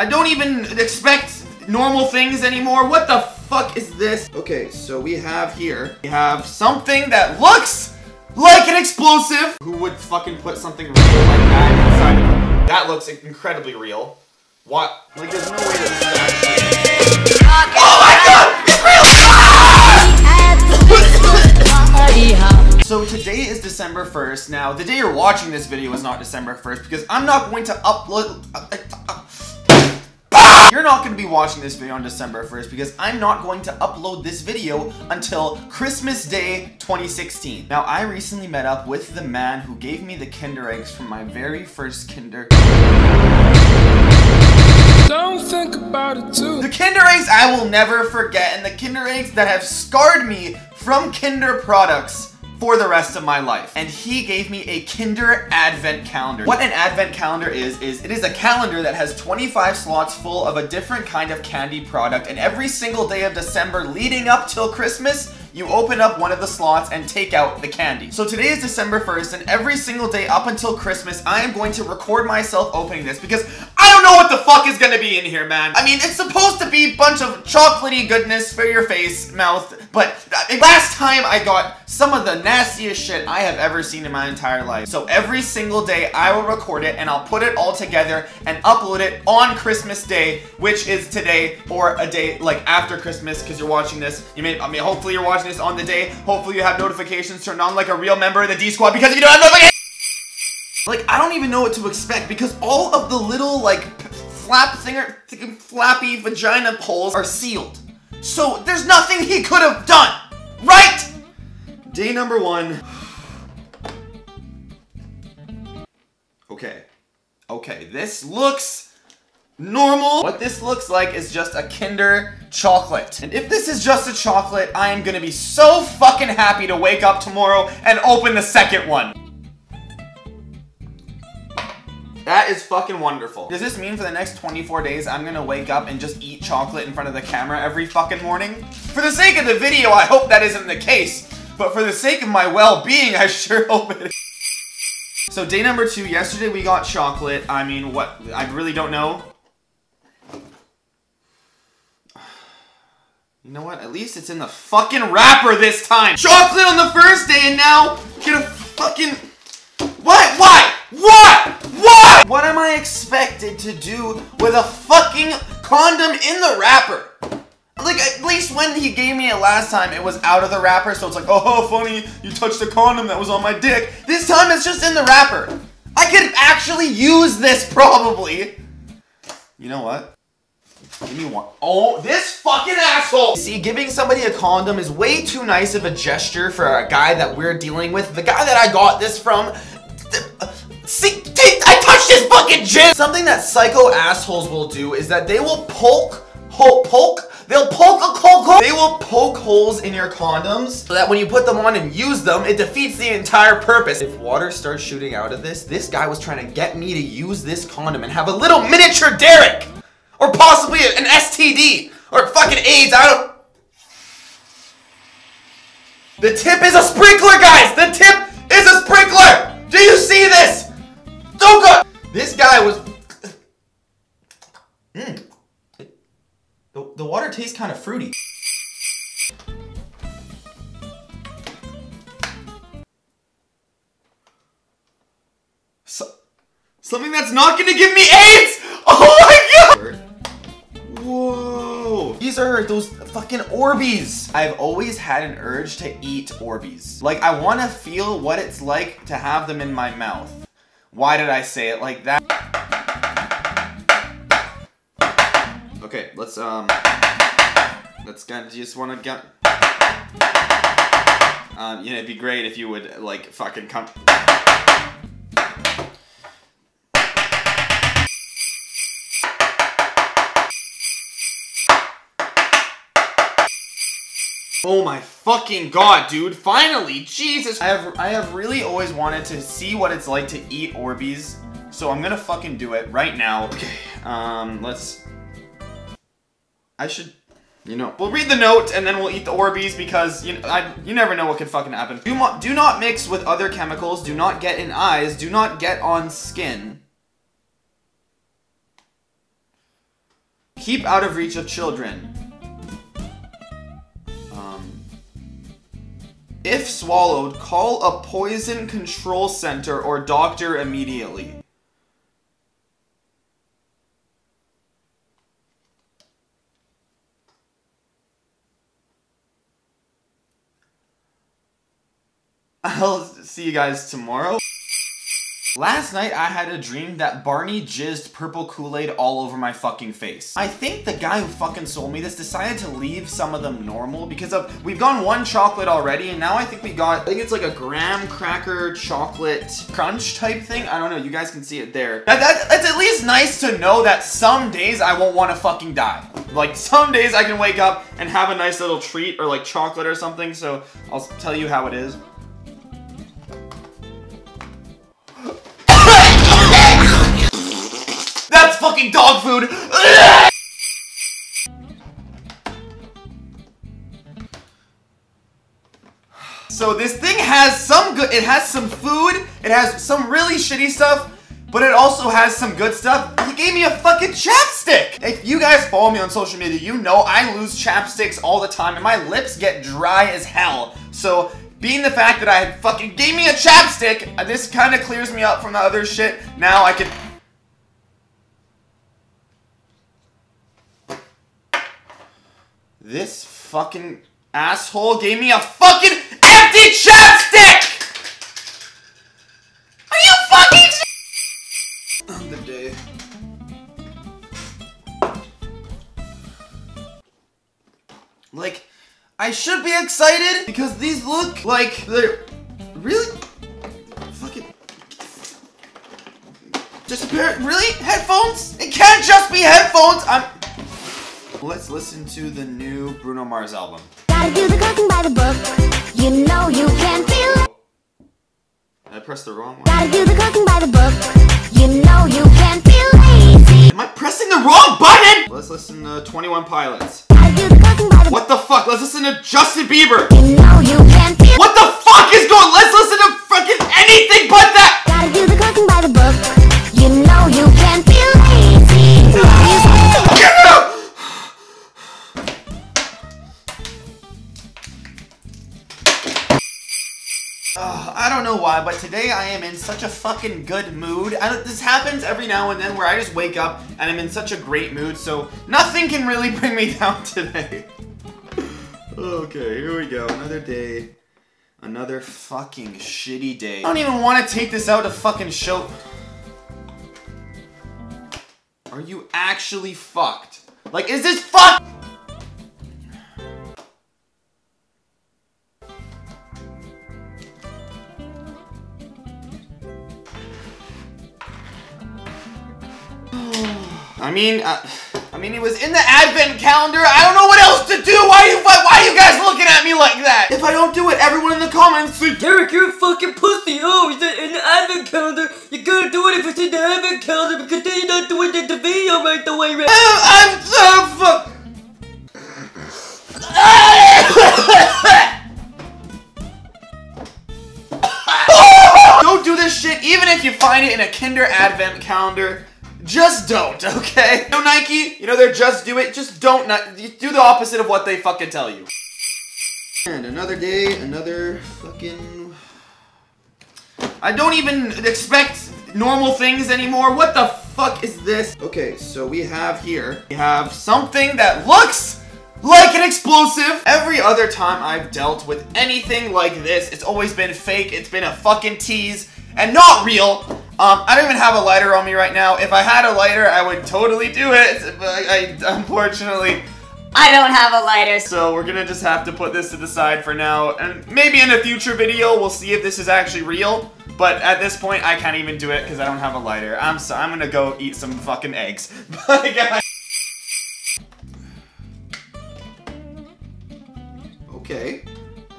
I don't even expect normal things anymore. What the fuck is this? Okay, so we have here, we have something that looks like an explosive. Who would fucking put something real like that inside of it? That looks incredibly real. What? Like, there's no way that this is actually... Oh my god! It's real! So today is December 1st. Now, the day you're watching this video is not December 1st because I'm not going to upload... Uh, uh, uh, You're not going to be watching this video on December 1st because I'm not going to upload this video until Christmas Day 2016. Now, I recently met up with the man who gave me the Kinder Eggs from my very first Kinder... Don't think about it too. The Kinder Eggs I will never forget and the Kinder Eggs that have scarred me from Kinder products for the rest of my life. And he gave me a Kinder Advent Calendar. What an Advent Calendar is, is it is a calendar that has 25 slots full of a different kind of candy product and every single day of December leading up till Christmas, you open up one of the slots and take out the candy. So today is December 1st and every single day up until Christmas, I am going to record myself opening this because I don't know what the fuck is gonna be in here, man. I mean, it's supposed to be a bunch of chocolatey goodness for your face, mouth, but uh, last time I got some of the nastiest shit I have ever seen in my entire life. So every single day I will record it and I'll put it all together and upload it on Christmas Day, which is today or a day like after Christmas because you're watching this. You may, I mean, hopefully you're watching this on the day. Hopefully you have notifications turned on like a real member of the D Squad because if you don't have notifications, like I don't even know what to expect because all of the little like flap thinger, flappy vagina holes are sealed. So there's nothing he could have done, right? Day number one. Okay. Okay, this looks normal. What this looks like is just a Kinder chocolate. And if this is just a chocolate, I am gonna be so fucking happy to wake up tomorrow and open the second one. That is fucking wonderful. Does this mean for the next 24 days I'm gonna wake up and just eat chocolate in front of the camera every fucking morning? For the sake of the video, I hope that isn't the case. But for the sake of my well-being, I sure hope it is. So day number two, yesterday we got chocolate. I mean, what, I really don't know. You know what? At least it's in the fucking wrapper this time. Chocolate on the first day and now get a fucking... What? Why? What? What? What am I expected to do with a fucking condom in the wrapper? Like, at least when he gave me it last time, it was out of the wrapper, so it's like, oh, funny, you touched a condom that was on my dick. This time, it's just in the wrapper. I could actually use this, probably. You know what? Give me one. Oh, this fucking asshole! See, giving somebody a condom is way too nice of a gesture for a guy that we're dealing with. The guy that I got this from... Uh, see, I touched his fucking jizz! Something that psycho assholes will do is that they will poke, poke, poke, They'll poke a cold. They will poke holes in your condoms so that when you put them on and use them, it defeats the entire purpose. If water starts shooting out of this, this guy was trying to get me to use this condom and have a little miniature Derek. Or possibly an STD. Or fucking AIDS, I don't... The tip is a sprinkler, guys! The tip is a sprinkler! Do you see this? Don't go... This guy was... Mmm. The, the water tastes kind of fruity. So, something that's not gonna give me AIDS! Oh Those fucking Orbeez. I've always had an urge to eat Orbeez. Like, I want to feel what it's like to have them in my mouth. Why did I say it like that? Okay, let's um, let's kind of just want to get. Um, you know, it'd be great if you would like fucking come. Oh my fucking god, dude. Finally, Jesus. I have I have really always wanted to see what it's like to eat Orbeez. So I'm gonna fucking do it right now. Okay, um, let's I should, you know, we'll read the note and then we'll eat the Orbeez because you, know, I, you never know what could fucking happen. Do, do not mix with other chemicals. Do not get in eyes. Do not get on skin. Keep out of reach of children. If swallowed, call a poison control center or doctor immediately. I'll see you guys tomorrow. Last night I had a dream that Barney jizzed purple Kool-Aid all over my fucking face. I think the guy who fucking sold me this decided to leave some of them normal because of, we've gone one chocolate already and now I think we got, I think it's like a graham cracker chocolate crunch type thing. I don't know, you guys can see it there. That, that, that's at least nice to know that some days I won't want to fucking die. Like some days I can wake up and have a nice little treat or like chocolate or something, so I'll tell you how it is. Fucking dog food! So this thing has some good, it has some food, it has some really shitty stuff, but it also has some good stuff. He gave me a fucking chapstick! If you guys follow me on social media, you know I lose chapsticks all the time and my lips get dry as hell. So being the fact that I fucking gave me a chapstick, this kind of clears me up from the other shit. Now I can This fucking asshole gave me a fucking empty chapstick! Are you fucking On the day. Like, I should be excited because these look like they're really fucking pair really headphones? It can't just be headphones. I'm Let's listen to the new Bruno Mars album. Gotta do the cooking by the book. You know you can feel. I pressed the wrong one. Gotta do the cooking by the book. You know you can feel lazy. Am I pressing the wrong button? Let's listen to 21 Pilots. The what the fuck? Let's listen to Justin Bieber. You know you What the fuck is going? Let's listen why, but today I am in such a fucking good mood. this happens every now and then where I just wake up and I'm in such a great mood, so nothing can really bring me down today. okay, here we go. Another day. Another fucking shitty day. I don't even want to take this out to fucking show... Are you actually fucked? Like, is this fucked? I mean, uh, I mean, it was in the advent calendar. I don't know what else to do. Why you, why, why are you guys looking at me like that? If I don't do it, everyone in the comments say, Derek, you're a fucking pussy. Oh, it's in the advent calendar. You gotta do it if it's in the advent calendar because then you're not doing the, the video right the way. Right? I'm so fuck. don't do this shit, even if you find it in a Kinder Advent calendar. Just don't, okay? No Nike, you know they're just do it, just don't, do the opposite of what they fucking tell you. And another day, another fucking... I don't even expect normal things anymore. What the fuck is this? Okay, so we have here, we have something that looks like an explosive. Every other time I've dealt with anything like this, it's always been fake, it's been a fucking tease, and not real. Um, I don't even have a lighter on me right now. If I had a lighter, I would totally do it, but I, unfortunately... I don't have a lighter. So we're gonna just have to put this to the side for now, and maybe in a future video, we'll see if this is actually real. But at this point, I can't even do it because I don't have a lighter. I'm so I'm gonna go eat some fucking eggs. Bye, guys. Okay.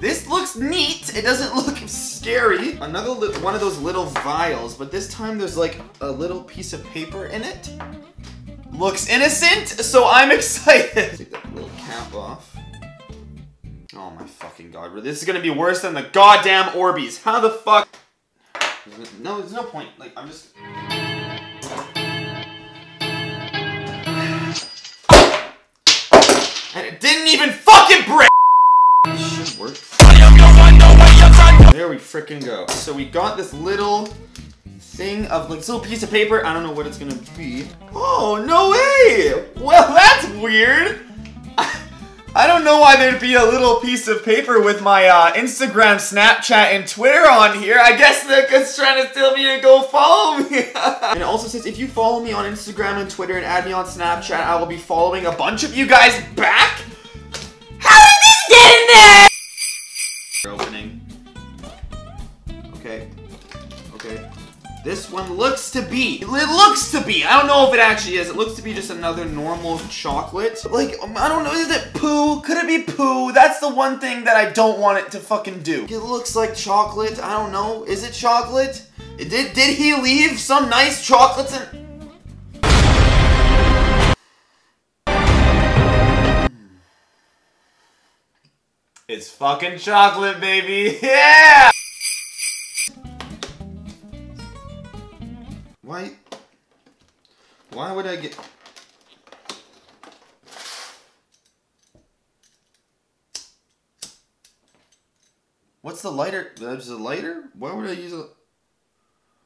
This looks neat. It doesn't look scary. Another one of those little vials, but this time there's like a little piece of paper in it. Looks innocent, so I'm excited. Take that little cap off. Oh my fucking god, this is gonna be worse than the goddamn Orbeez. How the fuck? No, there's no point. Like, I'm just... and it didn't even fucking break! Should work. There we freaking go. So we got this little thing of like this little piece of paper. I don't know what it's gonna be. Oh, no way! Well, that's weird. I don't know why there'd be a little piece of paper with my uh, Instagram, Snapchat, and Twitter on here. I guess they're just trying to tell me to go follow me. and it also says, if you follow me on Instagram and Twitter and add me on Snapchat, I will be following a bunch of you guys back. This one looks to be, it looks to be, I don't know if it actually is, it looks to be just another normal chocolate. Like, um, I don't know, is it poo? Could it be poo? That's the one thing that I don't want it to fucking do. It looks like chocolate, I don't know, is it chocolate? Did, did he leave some nice chocolates in? It's fucking chocolate, baby. Yeah! Why? Why would I get... What's the lighter? There's a lighter? Why would I use a...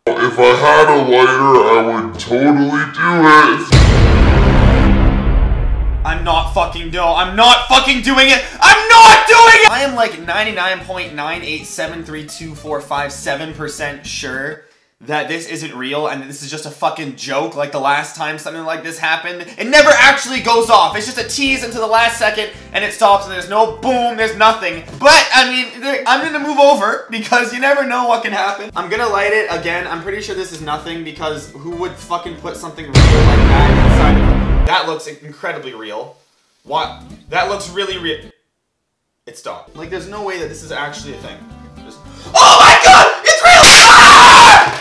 If I had a lighter, I would totally do it. I'm not fucking no. I'm not fucking doing it. I'm not doing it. I am like 99.987324557% sure that this isn't real and this is just a fucking joke like the last time something like this happened. It never actually goes off. It's just a tease until the last second and it stops and there's no boom, there's nothing. But, I mean, I'm gonna move over because you never know what can happen. I'm gonna light it again. I'm pretty sure this is nothing because who would fucking put something real like that inside of it? That looks incredibly real. What? That looks really real. It stopped. Like, there's no way that this is actually a thing. Just... Oh my god! It's real! Ah!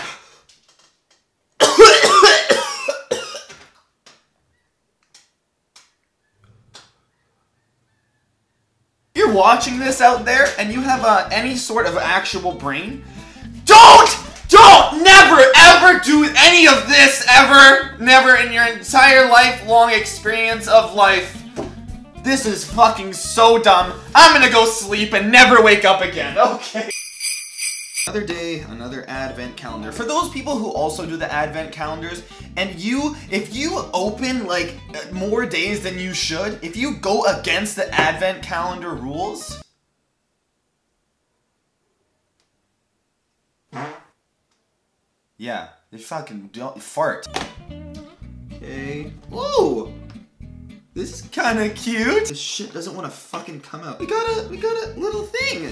you're watching this out there and you have uh, any sort of actual brain, don't, don't, never, ever do any of this ever, never in your entire lifelong experience of life. This is fucking so dumb. I'm gonna go sleep and never wake up again, okay? Another day, another advent calendar. For those people who also do the advent calendars, and you, if you open like more days than you should, if you go against the advent calendar rules, yeah, they fucking don't fart. Okay. Whoa! This is kind of cute. This shit doesn't want to fucking come out. We got a, we got a little thing.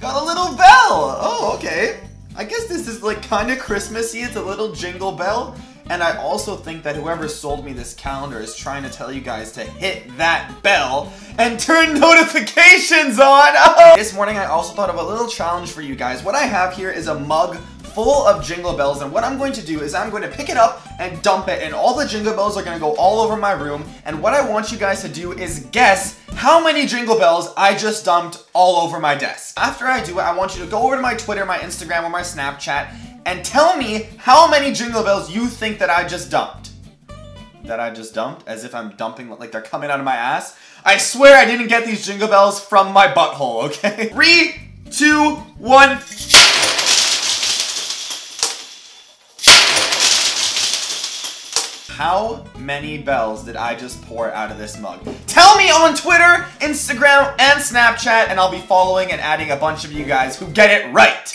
Got a little bell! Oh, okay. I guess this is like kind of Christmassy. It's a little jingle bell. And I also think that whoever sold me this calendar is trying to tell you guys to hit that bell and turn notifications on. Oh. This morning I also thought of a little challenge for you guys. What I have here is a mug full of jingle bells and what I'm going to do is I'm going to pick it up and dump it and all the jingle bells are going to go all over my room and what I want you guys to do is guess how many jingle bells I just dumped all over my desk. After I do it, I want you to go over to my Twitter, my Instagram, or my Snapchat and tell me how many jingle bells you think that I just dumped. That I just dumped, as if I'm dumping like they're coming out of my ass. I swear I didn't get these jingle bells from my butthole, okay? Three, two, one. How many bells did I just pour out of this mug? Tell me on Twitter, Instagram, and Snapchat, and I'll be following and adding a bunch of you guys who get it right.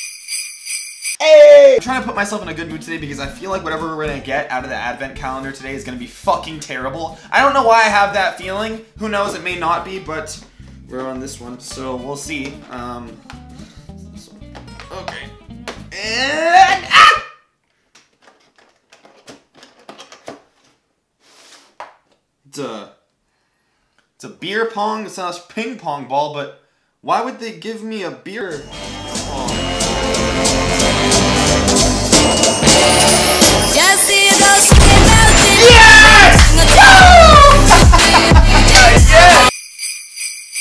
Hey! I'm trying to put myself in a good mood today because I feel like whatever we're gonna get out of the advent calendar today is gonna be fucking terrible. I don't know why I have that feeling. Who knows, it may not be, but we're on this one, so we'll see. Um, okay. And, It's a, it's a beer pong. It's not a ping pong ball, but why would they give me a beer pong?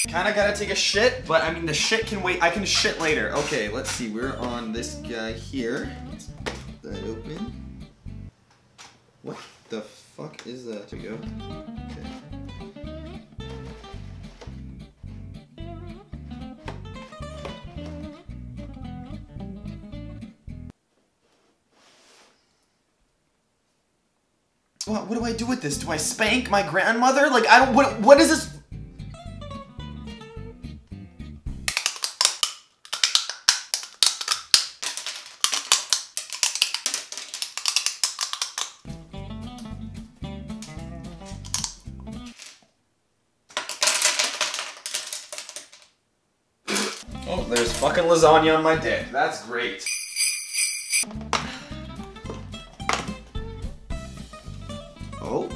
Kinda gotta take a shit, but I mean the shit can wait. I can shit later. Okay, let's see. We're on this guy here. Let's put that open. What the fuck is that? Here we go. What, what do I do with this? Do I spank my grandmother? Like I don't. What what is this? Lasagna on my dick. That's great. Oh,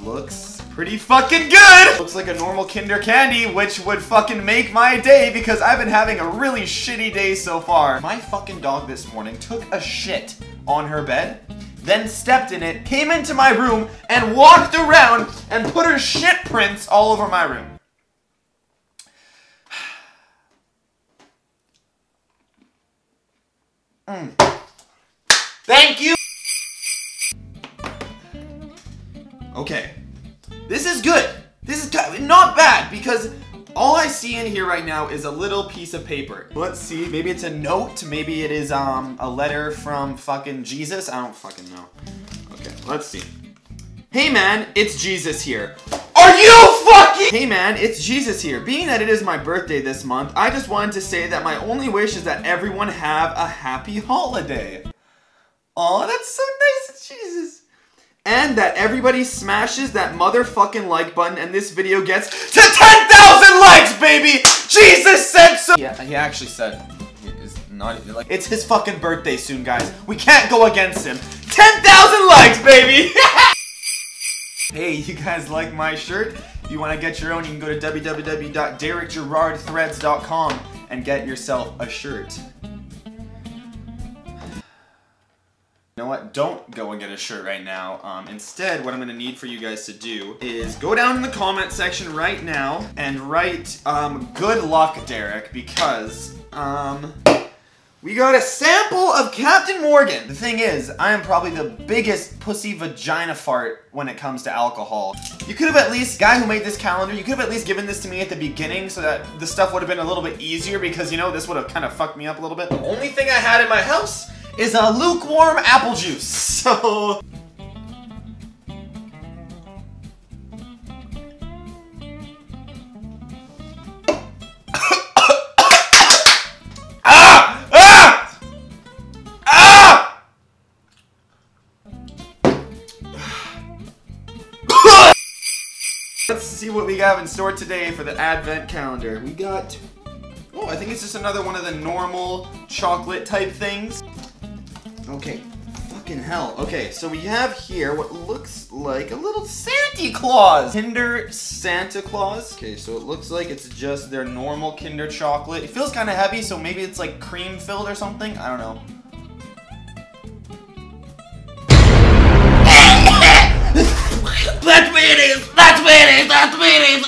looks pretty fucking good! Looks like a normal Kinder Candy, which would fucking make my day because I've been having a really shitty day so far. My fucking dog this morning took a shit on her bed, then stepped in it, came into my room, and walked around and put her shit prints all over my room. Thank you! Okay. This is good. This is not bad because all I see in here right now is a little piece of paper. Let's see. Maybe it's a note. Maybe it is um a letter from fucking Jesus. I don't fucking know. Okay, let's see. Hey man, it's Jesus here. Are you fucking- Hey man, it's Jesus here. Being that it is my birthday this month, I just wanted to say that my only wish is that everyone have a happy holiday. Oh, that's so nice, Jesus. And that everybody smashes that motherfucking like button and this video gets to 10,000 likes, baby! Jesus said so! Yeah, he actually said it's not like it's his fucking birthday soon, guys. We can't go against him. 10,000 likes, baby! Hey, you guys like my shirt? If you want to get your own, you can go to www.derekgerardthreads.com and get yourself a shirt. You know what? Don't go and get a shirt right now. Um, instead, what I'm gonna need for you guys to do is go down in the comment section right now and write um, "Good luck, Derek," because um, we got a sample of Captain Morgan. The thing is, I am probably the biggest pussy vagina fart when it comes to alcohol. You could have at least, guy who made this calendar, you could have at least given this to me at the beginning so that the stuff would have been a little bit easier because, you know, this would have kind of fucked me up a little bit. The only thing I had in my house is a lukewarm apple juice. So... ah! Ah! Ah! Let's see what we have in store today for the advent calendar. We got... Oh, I think it's just another one of the normal chocolate type things. Okay, fucking hell. Okay, so we have here what looks like a little Santa Claus. Kinder Santa Claus. Okay, so it looks like it's just their normal Kinder chocolate. It feels kind of heavy, so maybe it's like cream filled or something. I don't know. That's what it is! That's what it is! That's what it is!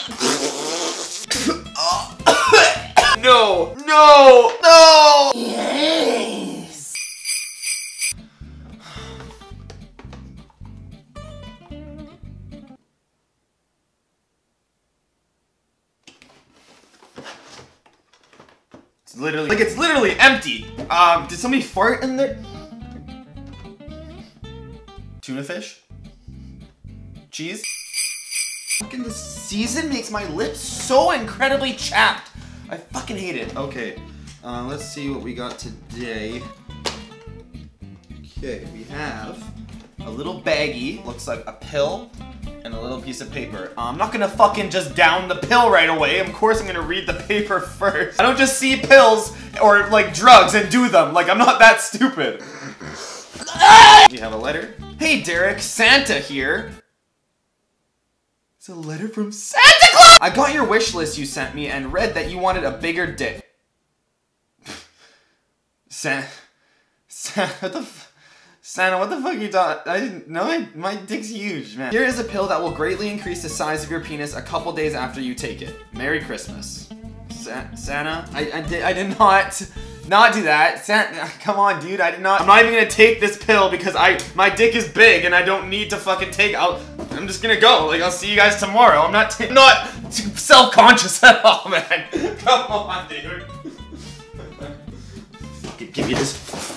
no! No! No! Literally like it's literally empty. Um, did somebody fart in there? Tuna fish? Cheese? Fucking the season makes my lips so incredibly chapped. I fucking hate it. Okay, uh, let's see what we got today. Okay, we have a little baggie, looks like a pill, little piece of paper. Uh, I'm not gonna fucking just down the pill right away. Of course I'm gonna read the paper first. I don't just see pills or like drugs and do them. Like I'm not that stupid. you have a letter? Hey Derek, Santa here. It's a letter from Santa Claus! I got your wish list you sent me and read that you wanted a bigger dick. Santa, Santa, what the Santa, what the fuck are you talking? I didn't know my, my dick's huge, man. Here is a pill that will greatly increase the size of your penis a couple days after you take it. Merry Christmas. Sa Santa, I, I, did, I did not, not do that. Santa, come on, dude, I did not. I'm not even gonna take this pill because I, my dick is big and I don't need to fucking take, I'll, I'm just gonna go. Like, I'll see you guys tomorrow. I'm not, not self-conscious at all, man. Come on, dude. fucking give you this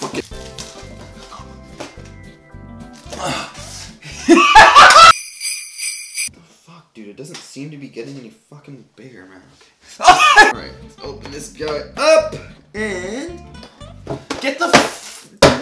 It doesn't seem to be getting any fucking bigger, man. Okay. Alright, let's open this guy up and get the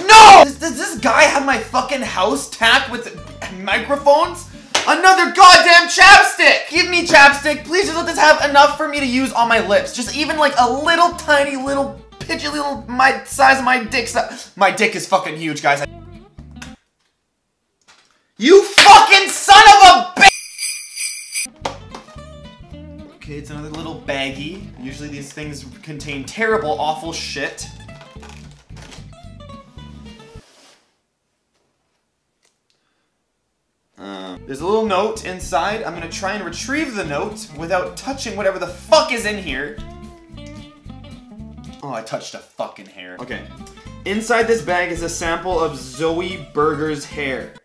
No! Does, does this guy have my fucking house tapped with microphones? Another goddamn chapstick! Give me chapstick. Please just let this have enough for me to use on my lips. Just even like a little tiny little pitchy little my size of my dick. My dick is fucking huge, guys. You fucking son of a bitch! Okay, it's another little baggie. Usually these things contain terrible, awful shit. Uh, there's a little note inside. I'm gonna try and retrieve the note without touching whatever the fuck is in here. Oh, I touched a fucking hair. Okay. Inside this bag is a sample of Zoe Burger's hair.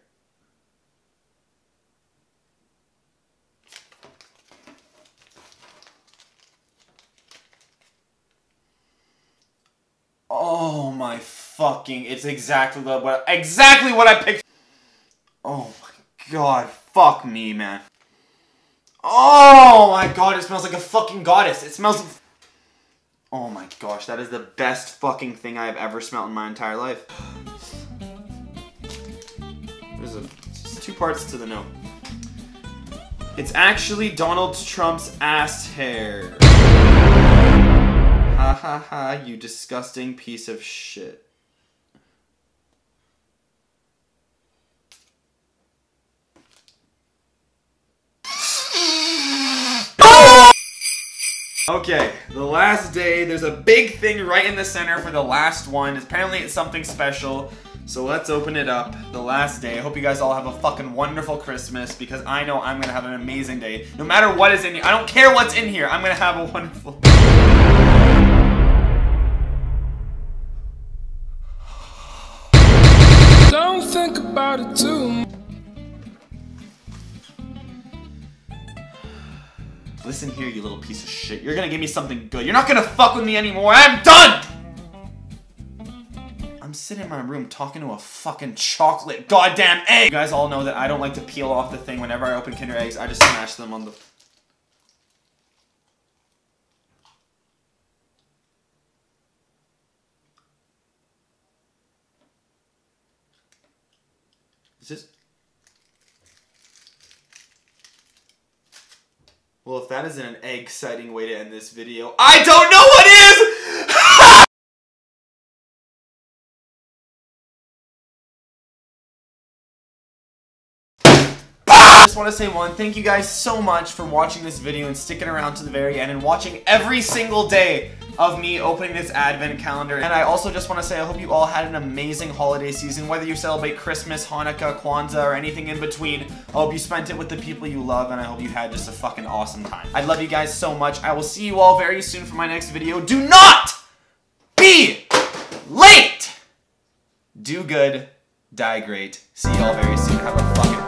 Oh my fucking, it's exactly what, exactly what I picked. Oh my god, fuck me, man. Oh my god, it smells like a fucking goddess. It smells... Oh my gosh, that is the best fucking thing I have ever smelled in my entire life. There's a, two parts to the note. It's actually Donald Trump's ass hair. Ha ha ha, you disgusting piece of shit. Okay, the last day, there's a big thing right in the center for the last one. Apparently it's something special. So let's open it up. The last day. I hope you guys all have a fucking wonderful Christmas because I know I'm gonna have an amazing day. No matter what is in here. I don't care what's in here. I'm gonna have a wonderful Don't think about it too Listen here, you little piece of shit. You're gonna give me something good. You're not gonna fuck with me anymore. I'm done! I'm sitting in my room talking to a fucking chocolate goddamn egg! You guys all know that I don't like to peel off the thing whenever I open Kinder Eggs. I just smash them on the... Is this... Well, if that isn't an exciting way to end this video, I don't know what is! I just want to say one, thank you guys so much for watching this video and sticking around to the very end and watching every single day of me opening this advent calendar. And I also just want to say I hope you all had an amazing holiday season, whether you celebrate Christmas, Hanukkah, Kwanzaa, or anything in between. I hope you spent it with the people you love, and I hope you had just a fucking awesome time. I love you guys so much. I will see you all very soon for my next video. Do not be late! Do good, die great. See you all very soon. Have a fucking